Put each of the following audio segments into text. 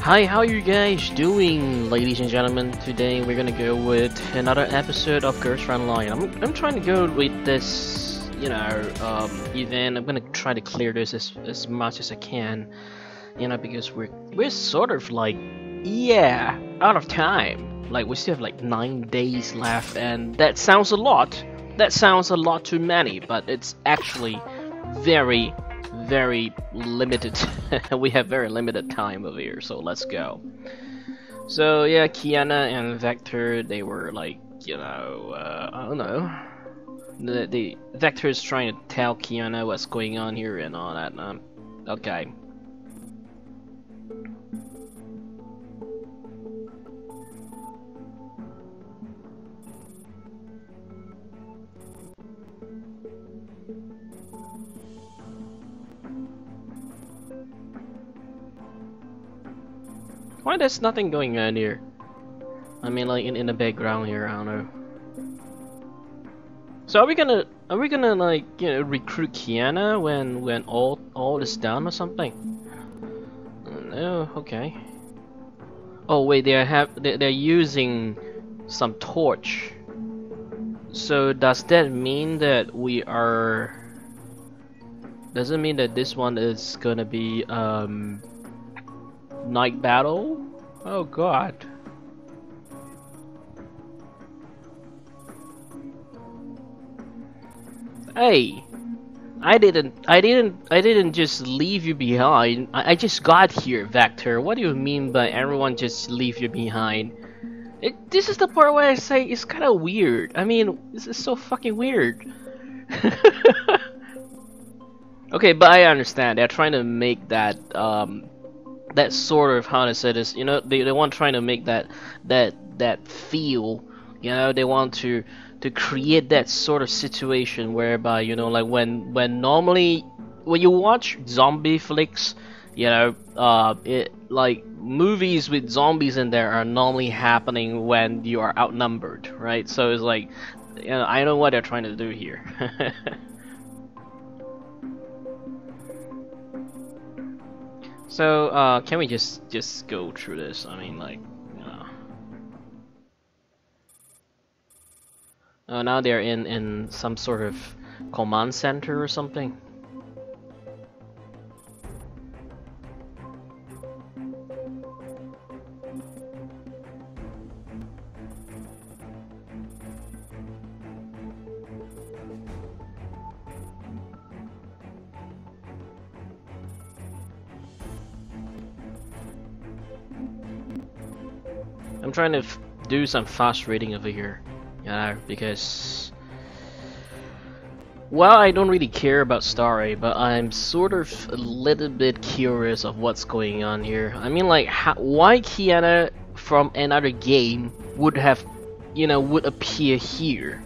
Hi, how are you guys doing, ladies and gentlemen? Today we're gonna go with another episode of Girls Frontline. I'm, I'm trying to go with this, you know, um, event. I'm gonna try to clear this as, as much as I can, you know, because we're we're sort of like, yeah, out of time. Like we still have like nine days left, and that sounds a lot. That sounds a lot too many, but it's actually very very limited we have very limited time over here so let's go. So yeah Kiana and Vector they were like you know uh, I don't know. The, the Vector is trying to tell Kiana what's going on here and all that um, okay Why there's nothing going on here? I mean like in, in the background here, I don't know. So are we gonna are we gonna like you know recruit Kiana when when all all is done or something? No, okay. Oh wait, they have they they're using some torch. So does that mean that we are? Does it mean that this one is gonna be um night battle? Oh god. Hey, I didn't, I didn't, I didn't just leave you behind. I, I just got here, Vector. What do you mean by everyone just leave you behind? It, this is the part where I say it's kind of weird. I mean, this is so fucking weird. okay, but I understand. They're trying to make that um, that sort of how to say this you know they, they want trying to make that that that feel you know they want to to create that sort of situation whereby you know like when when normally when you watch zombie flicks you know uh it like movies with zombies in there are normally happening when you are outnumbered right? So it's like you know, I know what they're trying to do here So, uh, can we just just go through this? I mean, like, you know. Oh, now they're in in some sort of command center or something. Trying to do some fast reading over here, you know, because well, I don't really care about story, but I'm sort of a little bit curious of what's going on here. I mean, like, how, why Kiana from another game would have, you know, would appear here,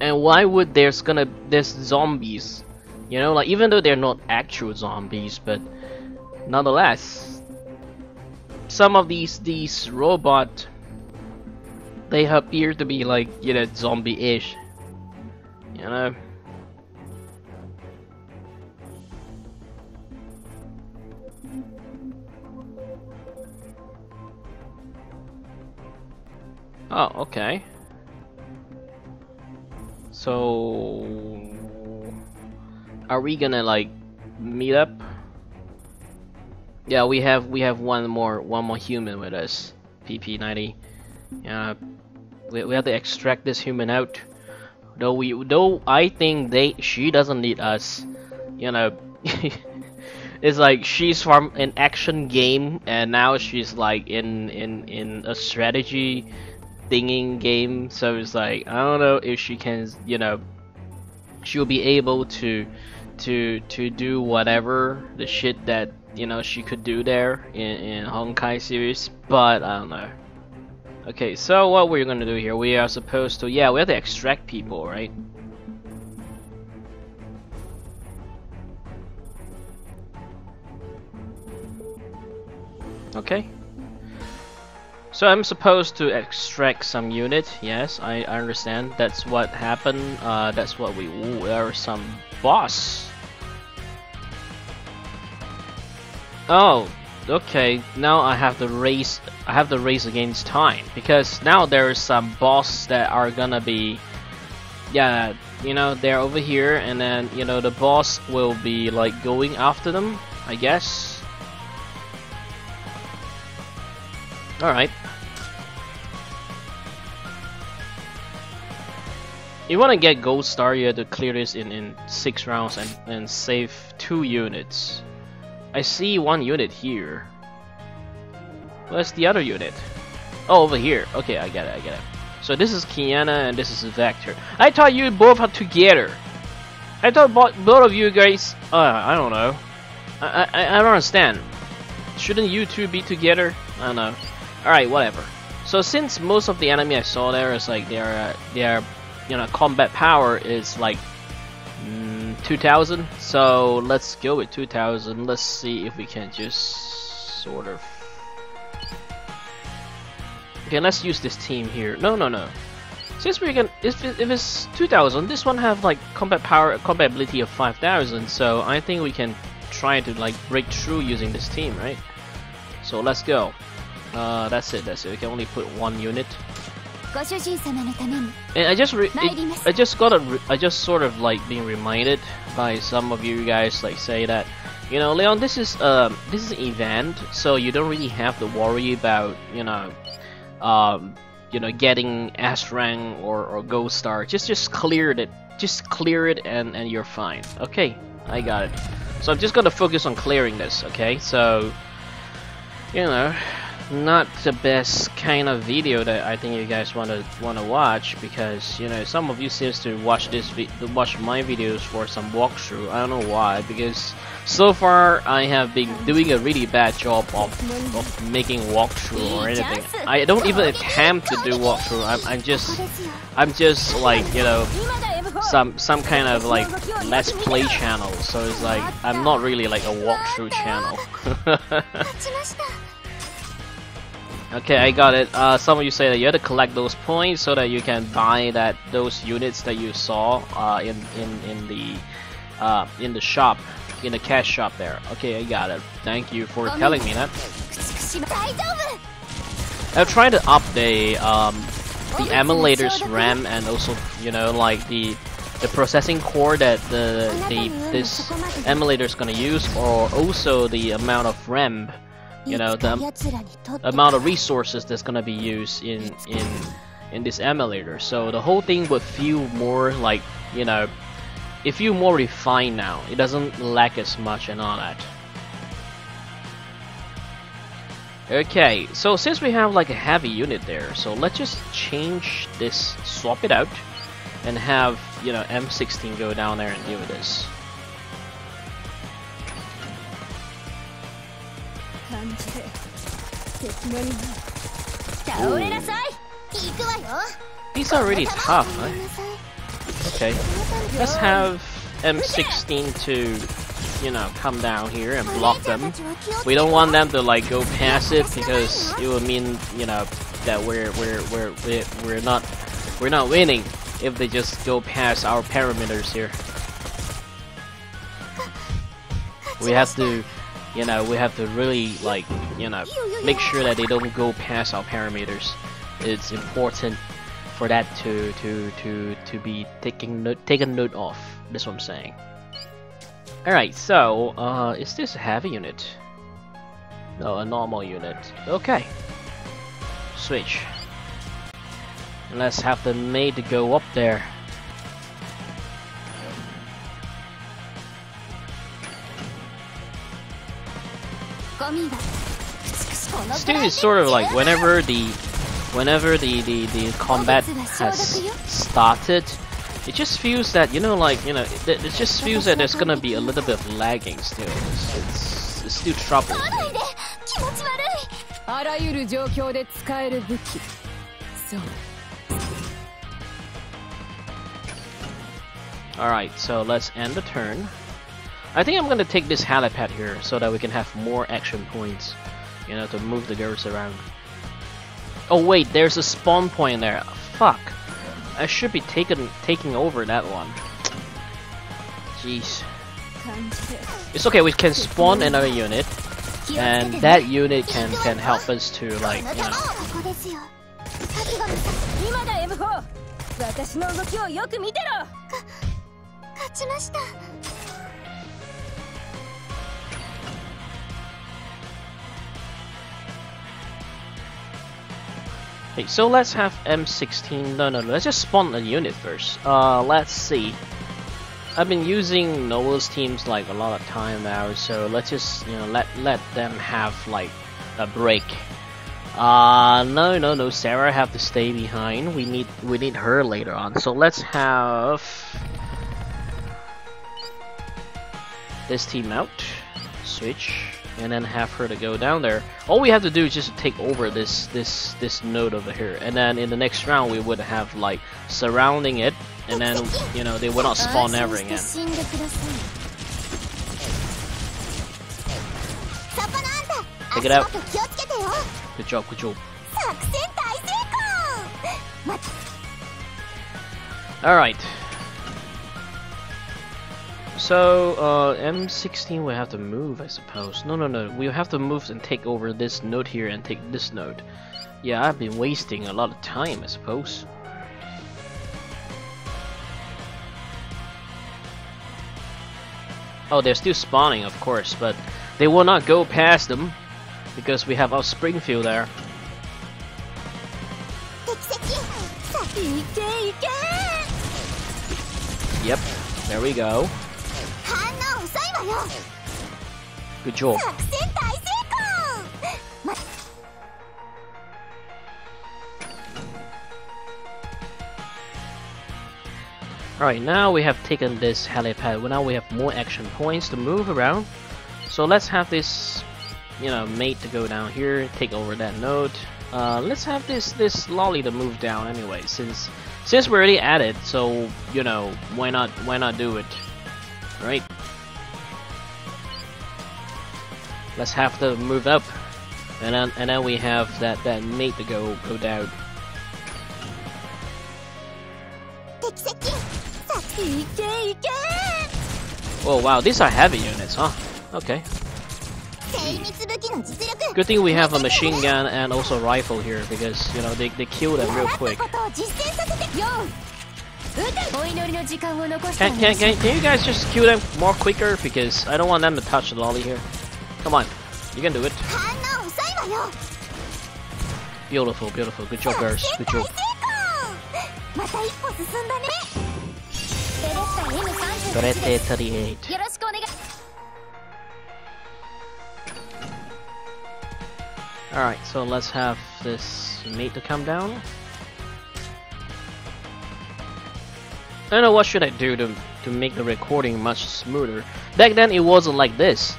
and why would there's gonna there's zombies, you know, like even though they're not actual zombies, but nonetheless, some of these these robot they appear to be like you know zombie-ish. You know? Oh okay. So are we gonna like meet up? Yeah, we have we have one more one more human with us, PP90. Yeah, we we have to extract this human out. Though we though I think they she doesn't need us. You know, it's like she's from an action game and now she's like in in in a strategy thinging game. So it's like I don't know if she can you know she'll be able to to to do whatever the shit that you know she could do there in, in Honkai series, but I don't know. Okay, so what we're gonna do here, we are supposed to, yeah, we have to extract people, right? Okay. So I'm supposed to extract some unit, yes, I, I understand. That's what happened, uh, that's what we, are some boss Oh, okay, now I have the race. I have the race against time because now there's some boss that are gonna be, yeah, you know, they're over here, and then you know the boss will be like going after them. I guess. All right. You want to get gold star, you have to clear this in, in 6 rounds and, and save 2 units. I see one unit here. Where's the other unit? Oh, over here. Okay, I get it, I get it. So this is Kiana and this is Vector. I thought you both are together. I thought both, both of you guys... Uh, I don't know. I, I, I don't understand. Shouldn't you two be together? I don't know. Alright, whatever. So since most of the enemy I saw there is like they're uh, they're you know combat power is like 2000 so let's go with 2000 let's see if we can just sort of okay let's use this team here. No no no. Since we can if, if it's 2000 this one have like combat power combat ability of 5000 so I think we can try to like break through using this team right? So let's go. Uh, that's it that's it. We can only put one unit and I just it, I just got a I just sort of like being reminded by some of you guys like say that you know Leon this is um this is an event so you don't really have to worry about you know um you know getting S rank or, or gold star. Just just clear it just clear it and and you're fine. Okay I got it. So I'm just gonna focus on clearing this okay? So you know not the best kind of video that I think you guys want to want to watch because you know some of you seems to watch this watch my videos for some walkthrough. I don't know why because so far I have been doing a really bad job of, of making walkthrough or anything. I don't even attempt to do walkthrough. I'm, I'm just I'm just like you know some some kind of like let's play channel. So it's like I'm not really like a walkthrough channel. Okay, I got it. Uh, some of you say that you have to collect those points so that you can buy that those units that you saw uh, in in in the uh, in the shop, in the cash shop there. Okay, I got it. Thank you for telling me that. I'm trying to up the um, the emulator's RAM and also you know like the the processing core that the the this emulator is gonna use, or also the amount of RAM you know the amount of resources that's gonna be used in in in this emulator. So the whole thing would feel more like you know it feel more refined now. It doesn't lack as much and all that. Okay so since we have like a heavy unit there so let's just change this swap it out and have you know M16 go down there and deal with this Oh. These are really tough, huh? Okay. Let's have M16 to, you know, come down here and block them. We don't want them to like go past it because it would mean, you know, that we're we're we're we're, we're not we're not winning if they just go past our parameters here. We have to you know, we have to really, like, you know, make sure that they don't go past our parameters. It's important for that to to to to be taking note taken note of. That's what I'm saying. Alright, so uh is this a heavy unit? No, a normal unit. Okay. Switch. And let's have the maid go up there. This is sort of like whenever the whenever the, the, the combat has started, it just feels that, you know, like, you know, it, it just feels that there's gonna be a little bit of lagging still. It's, it's, it's still trouble. Alright, so let's end the turn. I think I'm gonna take this helipad here so that we can have more action points, you know, to move the girls around. Oh wait, there's a spawn point there. Fuck. I should be taking taking over that one. Jeez. It's okay, we can spawn another unit. and that unit can can help us to like you know Okay, so let's have M16. No, no, no. Let's just spawn a unit first. Uh, let's see. I've been using Noah's teams like a lot of time now, so let's just you know let let them have like a break. Uh, no, no, no. Sarah have to stay behind. We need we need her later on. So let's have this team out. Switch and then have her to go down there. All we have to do is just take over this this this node over here, and then in the next round we would have like surrounding it, and then you know they would not spawn ever again. Take it out. Good job, good job. Alright. So, uh, M16 will have to move, I suppose. No, no, no. We'll have to move and take over this node here and take this node. Yeah, I've been wasting a lot of time, I suppose. Oh, they're still spawning, of course, but they will not go past them because we have our Springfield there. Yep, there we go. Good job. Alright, now we have taken this helipad. Well, now we have more action points to move around. So let's have this, you know, mate to go down here, take over that node. Uh, let's have this this lolly to move down anyway, since since we're already at it. So you know, why not why not do it, right? let's have to move up. And then, and then we have that, that mate to go, go down. Oh wow, these are heavy units, huh? Okay. Good thing we have a machine gun and also a rifle here, because, you know, they, they kill them real quick. Can, can, can, can you guys just kill them more quicker? Because I don't want them to touch the lolly here. Come on. You can do it. Beautiful, beautiful. Good job, girls. Good job. Beretta 38. Alright, so let's have this mate to come down. I don't know what should I do to, to make the recording much smoother. Back then it wasn't like this.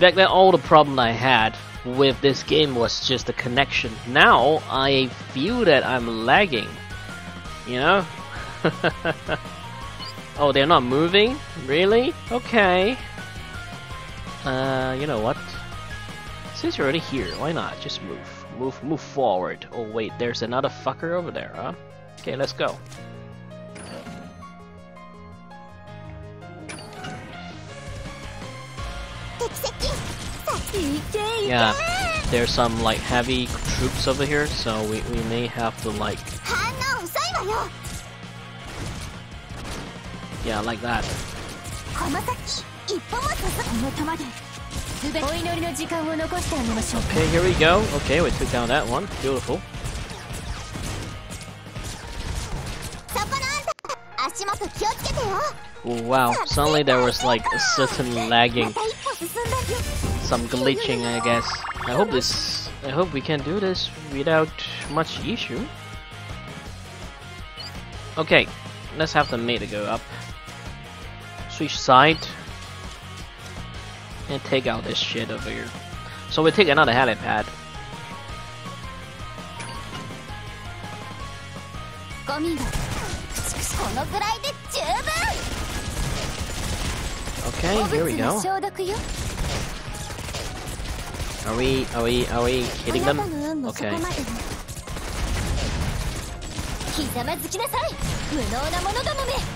Back then all the problem I had with this game was just the connection. Now I feel that I'm lagging. You know? oh, they're not moving? Really? Okay. Uh, you know what? Since you're already here, why not? Just move. Move move forward. Oh wait, there's another fucker over there, huh? Okay, let's go. Yeah, there's some like heavy troops over here, so we, we may have to like... Yeah, like that. Okay, here we go. Okay, we took down that one. Beautiful. Wow, suddenly there was like a certain lagging some glitching, I guess. I hope this. I hope we can do this without much issue. Okay, let's have the meter go up. Switch side. And take out this shit over here. So we take another helipad. Okay, here we go. Are we, are we, are we hitting them? Okay.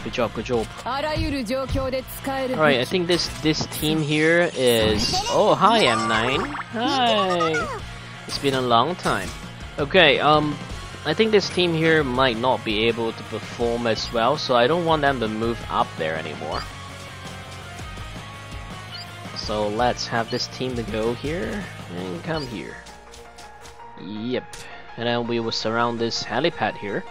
Good job, good job. Alright, I think this this team here is... Oh, hi M9. Hi. It's been a long time. Okay, um, I think this team here might not be able to perform as well, so I don't want them to move up there anymore. So let's have this team to go here and come here. Yep. And then we will surround this helipad here.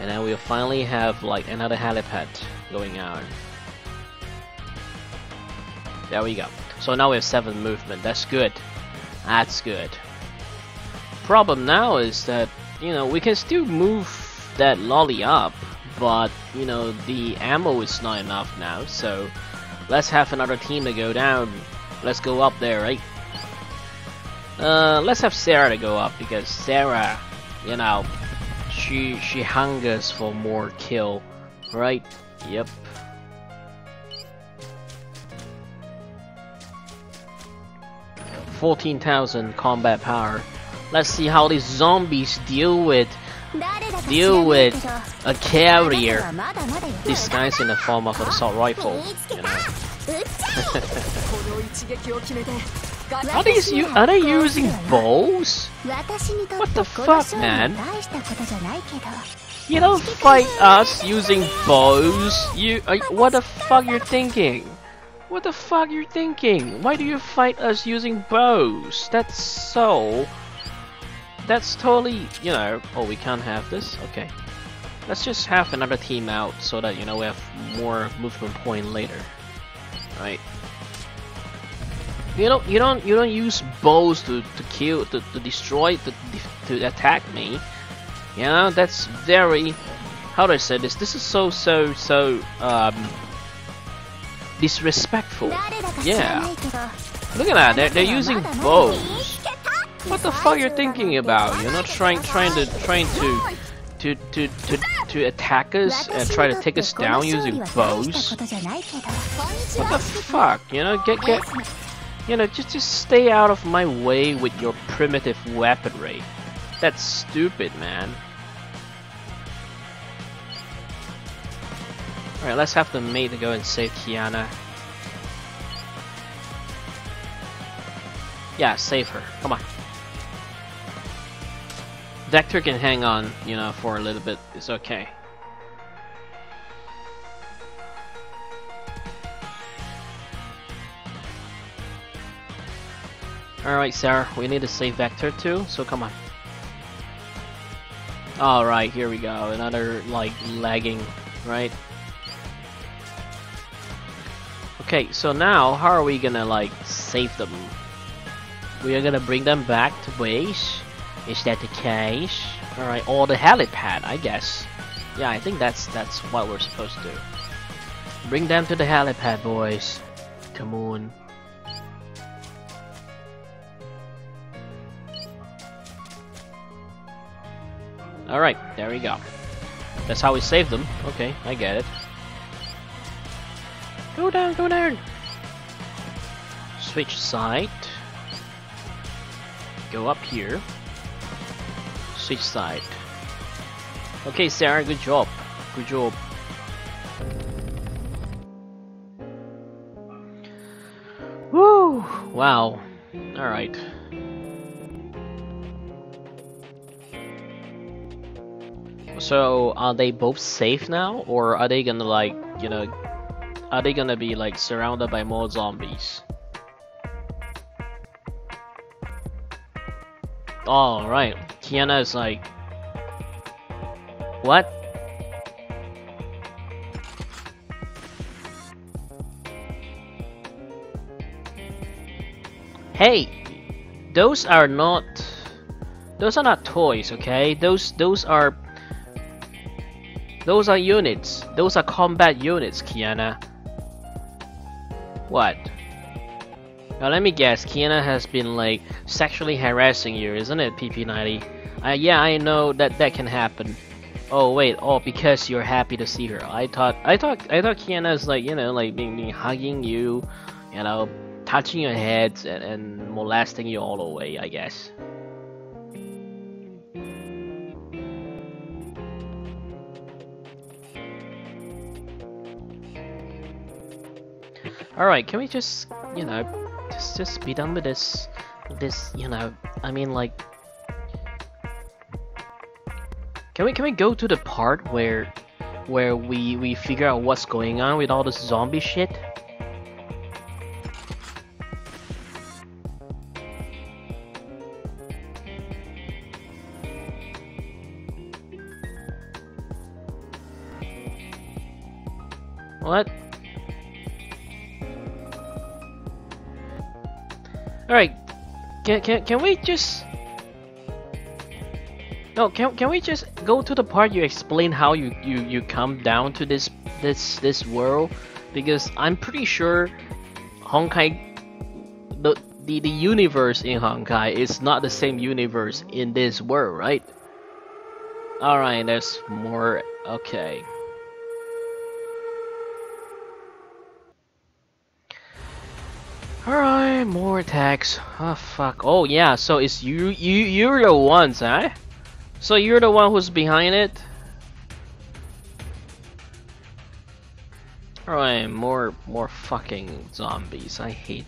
And then we'll finally have like another helipad going out. There we go. So now we have 7 movement. That's good. That's good. Problem now is that, you know, we can still move that lolly up, but, you know, the ammo is not enough now, so let's have another team to go down. Let's go up there, right? Uh, let's have Sarah to go up because Sarah, you know, she she hungers for more kill, right? Yep. Fourteen thousand combat power. Let's see how these zombies deal with deal with a carrier disguised in the form of an assault rifle. You know. Are they, are they using bows? What the fuck, man? You don't fight us using bows. You, uh, what the fuck you're thinking? What the fuck you're thinking? Why do you fight us using bows? That's so. That's totally, you know. Oh, we can't have this. Okay, let's just have another team out so that you know we have more movement point later. All right. You don't you don't you don't use bows to, to kill to, to destroy to, to attack me. You know, that's very how do I say this? This is so so so um disrespectful. Yeah. Look at that, they're they're using bows. What the fuck you're thinking about? You're not trying trying to trying to to to to to attack us and try to take us down using bows. What the fuck? You know, get get you know, just just stay out of my way with your primitive weaponry. That's stupid, man. Alright, let's have the mate go and save Kiana. Yeah, save her. Come on. Vector can hang on, you know, for a little bit. It's okay. Alright, Sarah, we need to save Vector too, so come on. Alright, here we go. Another, like, lagging, right? Okay, so now, how are we gonna, like, save them? We are gonna bring them back to base? Is that the case? Alright, or the helipad, I guess. Yeah, I think that's that's what we're supposed to do. Bring them to the helipad, boys. Come on. Alright, there we go. That's how we save them. Okay, I get it. Go down, go down! Switch side. Go up here. Switch side. Okay, Sarah, good job. Good job. Woo! Wow. Alright. So, are they both safe now? Or are they gonna, like, you know, are they gonna be, like, surrounded by more zombies? All right, Kiana is like, what? Hey, those are not, those are not toys, okay? Those those are, those are units. Those are combat units, Kiana. What? Now let me guess, Kiana has been like sexually harassing you, isn't it, PP90? Uh, yeah, I know that that can happen. Oh wait, oh because you're happy to see her. I thought, I thought, I thought Kiana's like you know like being, being hugging you, you know, touching your head and, and molesting you all the way. I guess. Alright, can we just, you know, just just be done with this, this, you know, I mean like, can we can we go to the part where, where we we figure out what's going on with all this zombie shit? Alright, can, can, can we just... No, can, can we just go to the part you explain how you, you, you come down to this this this world? Because I'm pretty sure Honkai the, the the universe in Honkai is not the same universe in this world, right? Alright, there's more okay. Alright, more attacks. Oh fuck. Oh yeah, so it's you you you're the ones, huh? So you're the one who's behind it? Alright, more more fucking zombies. I hate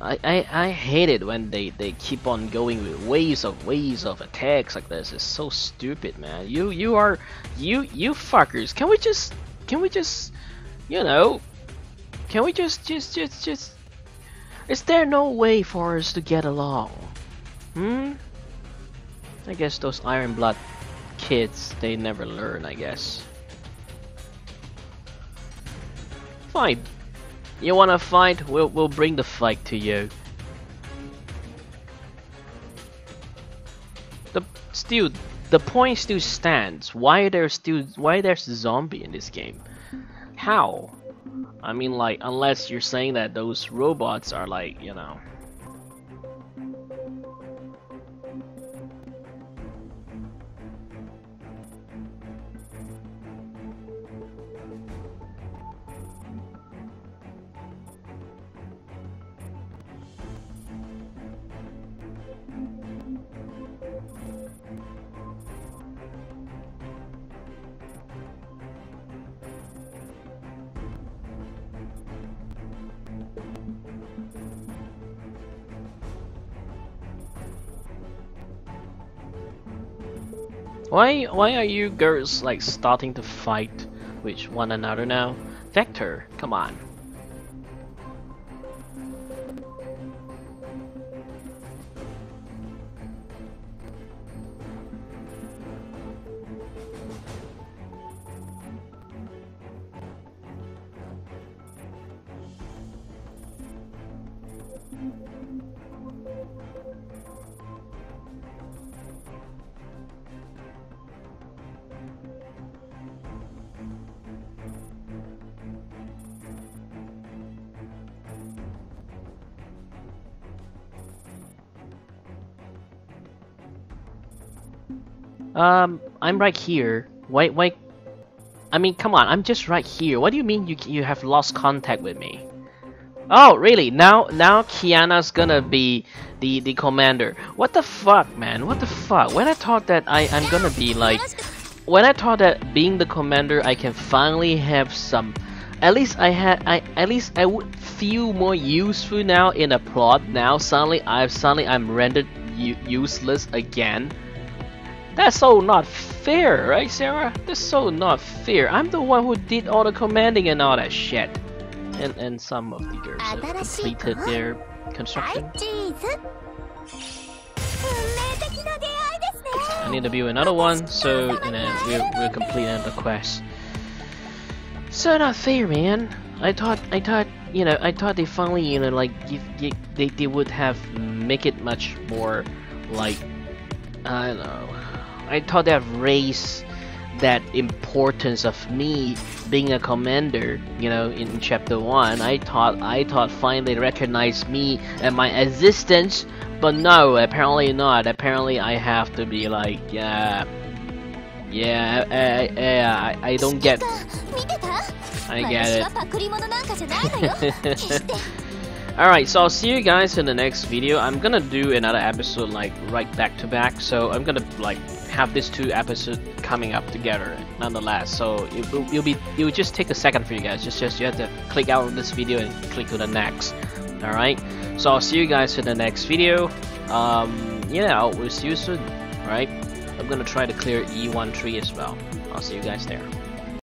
I, I, I hate it when they, they keep on going with waves of waves of attacks like this. It's so stupid, man. You you are you you fuckers. Can we just can we just you know can we just just just just is there no way for us to get along? Hmm? I guess those Iron Blood kids, they never learn, I guess. Fine. You wanna fight? We'll, we'll bring the fight to you. The still, the point still stands. Why there's still why there's a zombie in this game? How? I mean, like, unless you're saying that those robots are like, you know. Why why are you girls like starting to fight with one another now? Vector, come on. Um, I'm right here. Why, why? I mean, come on, I'm just right here. What do you mean you you have lost contact with me? Oh, really? Now, now Kiana's gonna be the the commander. What the fuck, man? What the fuck? When I thought that I I'm gonna be like, when I thought that being the commander, I can finally have some. At least I had I at least I would feel more useful now in a plot. Now suddenly I've suddenly I'm rendered useless again. That's so not fair, right, Sarah? That's so not fair. I'm the one who did all the commanding and all that shit. And and some of the girls have completed their construction. I need to build another one, so and then we'll we'll complete another quest. So not fair, man. I thought I thought you know I thought they finally you know like you, you, they they would have make it much more like I don't know I thought that raised that importance of me being a commander, you know, in chapter one. I thought I thought finally they recognized me and my existence, but no, apparently not. Apparently I have to be like, yeah, yeah, uh, uh, I, I don't get. I get it. Alright, so I'll see you guys in the next video. I'm gonna do another episode like right back to back, so I'm gonna like have these two episodes coming up together nonetheless. So it will you'll be it will just take a second for you guys. Just just you have to click out of this video and click to the next. Alright, so I'll see you guys in the next video. Um, yeah, we'll see you soon. Alright, I'm gonna try to clear E13 as well. I'll see you guys there.